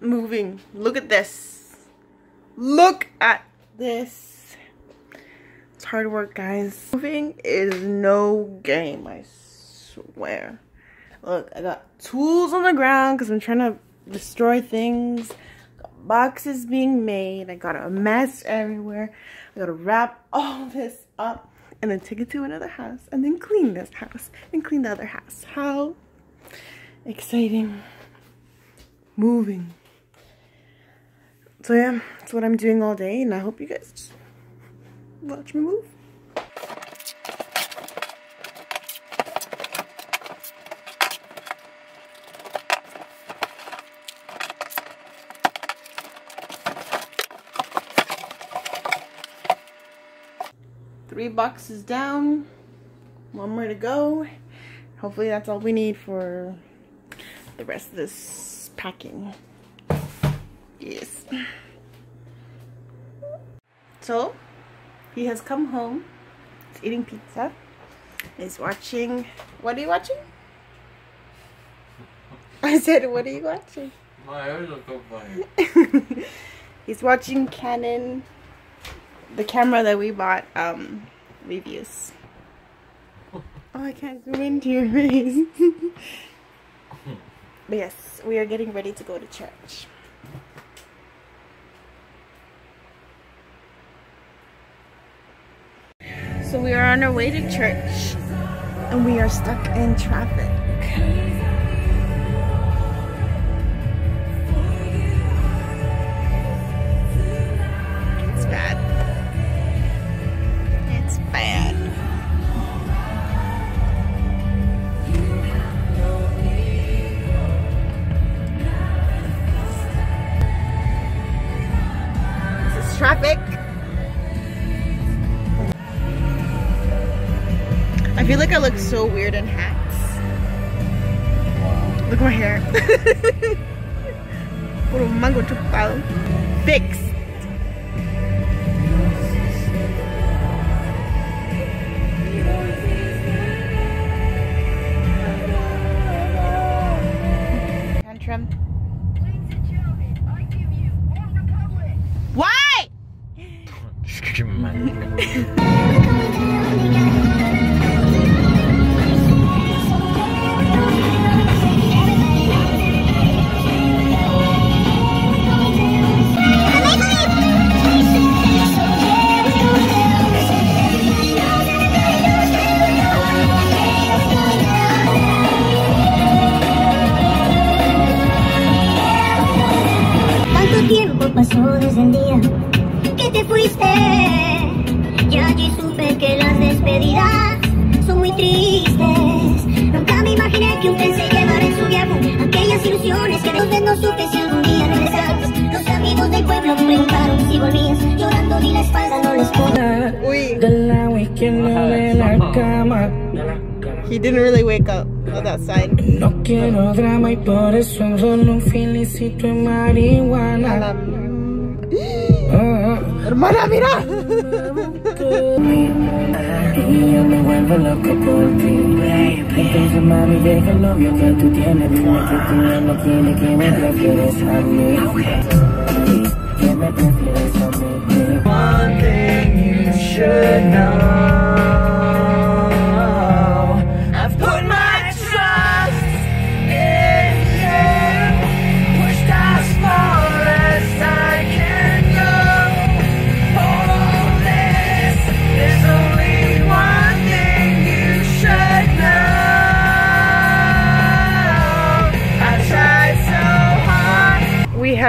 moving. Look at this. Look at this. It's hard work, guys. Moving is no game, I swear. Look, I got tools on the ground because I'm trying to destroy things. Boxes being made. I got a mess everywhere. I gotta wrap all this up and then take it to another house and then clean this house and clean the other house. How exciting. Moving. So yeah, that's what I'm doing all day and I hope you guys watch me move. Three boxes down, one more to go. Hopefully that's all we need for the rest of this packing. Yes. So, he has come home. He's eating pizza. He's watching. What are you watching? I said, what are you watching? My eyes are so funny. He's watching Canon, the camera that we bought, um, reviews. Oh, I can't zoom into your face. but yes, we are getting ready to go to church. So we are on our way to church and we are stuck in traffic. Look so weird in hats. Look at my hair. Puro mango chupado. Fixed. Tantrum. Desde el día que te fuiste. Y allí supe que las despedidas son muy tristes. Nunca me imaginé que un tren se llevara en su viaje aquellas ilusiones que entonces no supe si algún día regresabas. Los amigos del pueblo me preguntaron si volvías. Llorando di la espalda, no les puedo. Uy, y que no de la cama. he didn't really wake up on that side. No quiero drama y por eso solo un felicito en marihuana. Hermana, mira. y yo me vuelvo loco por ti. Entonces mami deja el novio que tú tienes. Dime que tú no quieres que me prefieres a mí. Que me prefieres a mí. One thing you should know.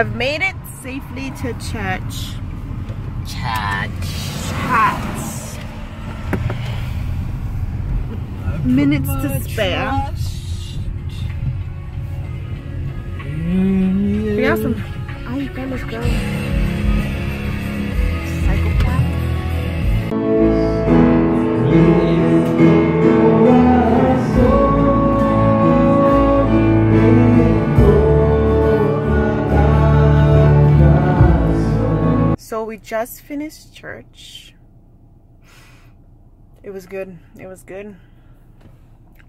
Have made it safely to church. Church. Chats. Minutes to spare. We got some. You got let's go. just finished church. It was good. It was good.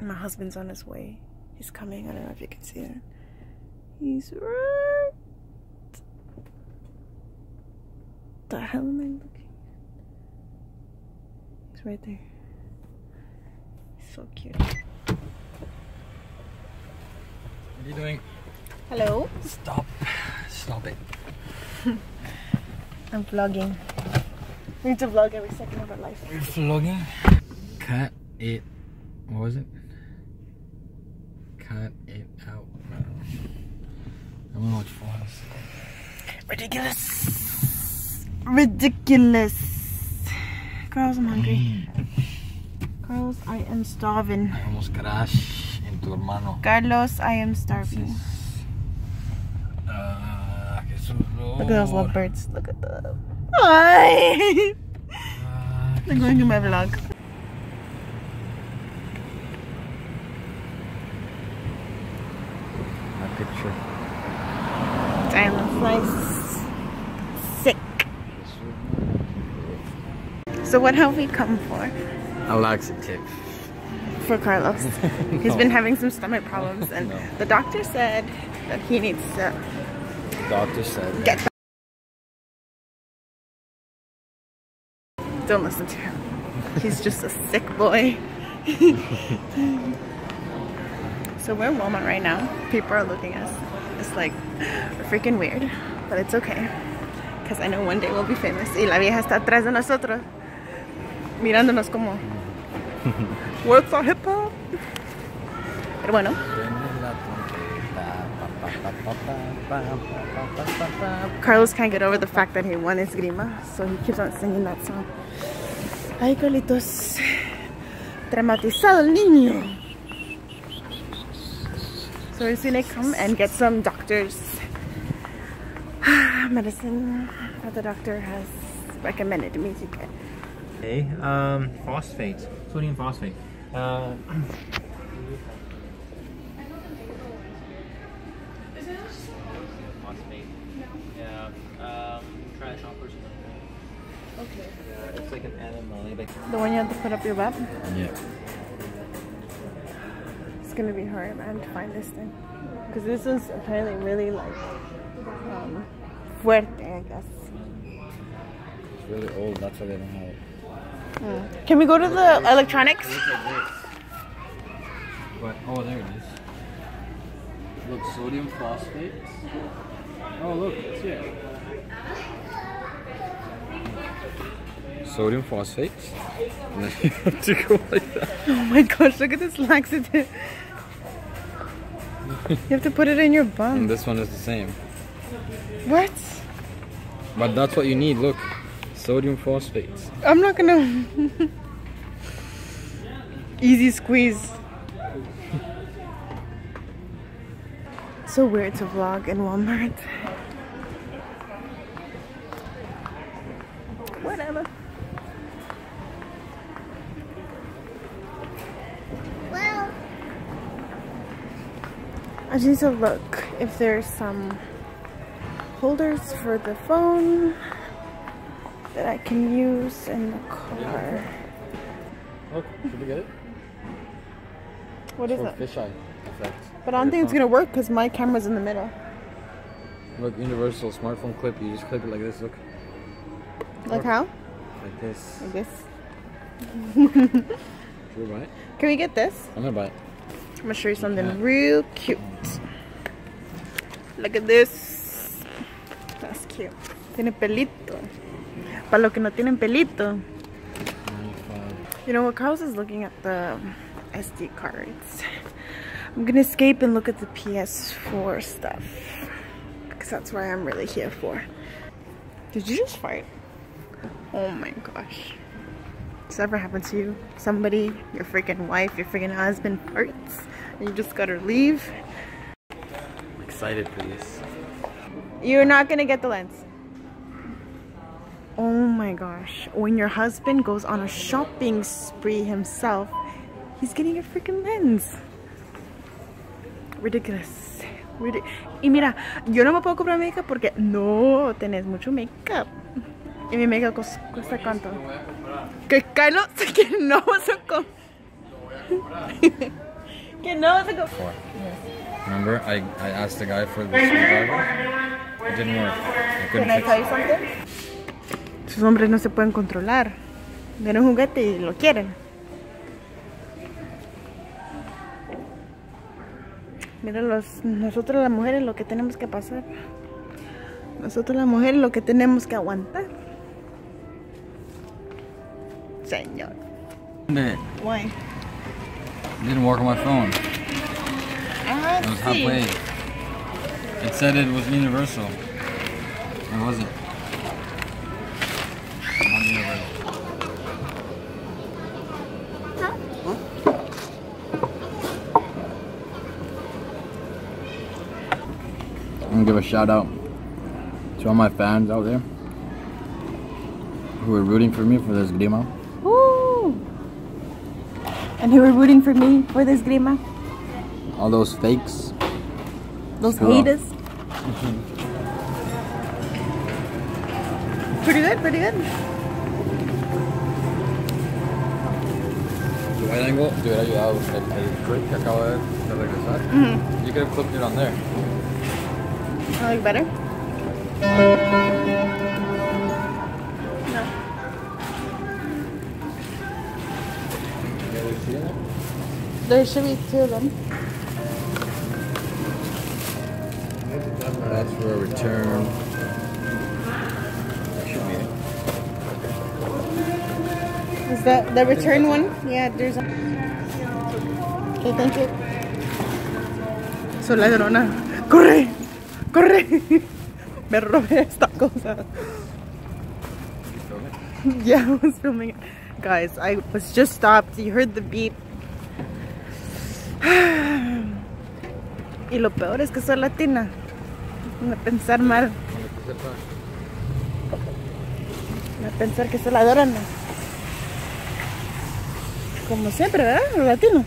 My husband's on his way. He's coming. I don't know if you can see him. He's right. The hell am I looking? He's right there. He's so cute. What are you doing? Hello. Stop. Stop it. I'm vlogging. We need to vlog every second of our life. We're vlogging? Cut it. What was it? Cut it out. I don't know what phones. Ridiculous. Ridiculous. Carlos, I'm hungry. Mm. Carlos, I am starving. I almost crashed en tu hermano. Carlos, I am starving. Look at those lovebirds. Look at them. Hi. Ah, They're going to my vlog. My picture. Diamond slice. Sick. So what have we come for? A laxative. For Carlos. He's been having some stomach problems and No. the doctor said that he needs to Doctor said. get Don't listen to him. He's just a sick boy. so we're in Walmart right now. People are looking at us. It's like we're freaking weird, but it's okay. Because I know one day we'll be famous. Y la vieja está atrás de nosotros. Mirándonos como... What's our hip hop? Pero bueno, Carlos can't get over the fact that he won Esgrima, so he keeps on singing that song. Ay, Carlitos. Traumatizado el niño. So we're gonna come and get some doctor's medicine that the doctor has recommended me to get. Okay, um, phosphate, sodium phosphate. Uh, phosphate. Yeah. Um, try a shop or something. Okay. Yeah, it's like an animal. Like, The one you have to put up your butt. Yeah. It's gonna be hard, man, to find this thing. Because this is apparently really like um, fuerte, I guess. It's really old. That's why they don't have it. Mm. Can we go to the electronics? But oh, there it is. Look, sodium phosphate. Oh, look, it's here. Sodium phosphate. And then you have to go like that. Oh my gosh, look at this laxative. you have to put it in your And bum. this one is the same. What? But that's what you need. Look, sodium phosphate. I'm not gonna. Easy squeeze. So weird to vlog in Walmart. Whatever. Well, I just need to look if there's some holders for the phone that I can use in the car. Look, should we get it? What is For it? fisheye effect. But I don't think it's gonna work because my camera's in the middle. Look, universal smartphone clip. You just clip it like this. Look, Like how? like this. Like this. Should we buy it? Can we get this? I'm gonna buy it. I'm gonna show you something Yeah. real cute. Look at this. That's cute. Tiene pelito. Para los que no tienen pelito. You know what? Carlos is looking at the SD cards. I'm gonna escape and look at the PS4 stuff. Because that's what I'm really here for. Did you just fight? Oh my gosh. Does that ever happen to you? Somebody, your freaking wife, your freaking husband farts and you just gotta leave? I'm excited for this. You're not gonna get the lens. Oh my gosh. When your husband goes on a shopping spree himself, he's getting a freaking lens. Ridiculous. Ridic y mira, yo no me puedo comprar makeup porque no tenés mucho makeup. Y mi makeup cos- cuesta cuánto? Que Carlos, que no vas a com- Que no vas a com- Four. Remember, I, I asked the guy for the screwdriver. It didn't work. I couldn't Can I fix tell it. you something? Sus hombres no se pueden controlar. Ven un juguete y lo quieren. Mira, los, nosotros las mujeres lo que tenemos que pasar. Nosotros las mujeres lo que tenemos que aguantar. Señor. It Why? didn't work on my phone. Ah, It was sí. halfway. It said it was universal. It wasn't. I'm gonna give a shout out to all my fans out there who are rooting for me for this grima. Woo! And who were rooting for me for this grima? All those fakes. Those Cool. haters. pretty good, pretty good. Si Durango te hubiera ayudado el, el clip que acabo de, de regresar. Mm-hmm. You could have clipped it on there. I like better. No. There should be two of them. That's for a return. That should be it. Is that the return one? Yeah, there's a... Okay, thank you. So ladrona. ¡Corre! ¡Corre! Me robé esta cosa. Yeah, I was filming it. Guys, I was just stopped. You heard the beep. Y lo peor es que soy latina. Me pensar mal. Me pensar que soy ladrona. Como siempre, ¿verdad? Los latinos.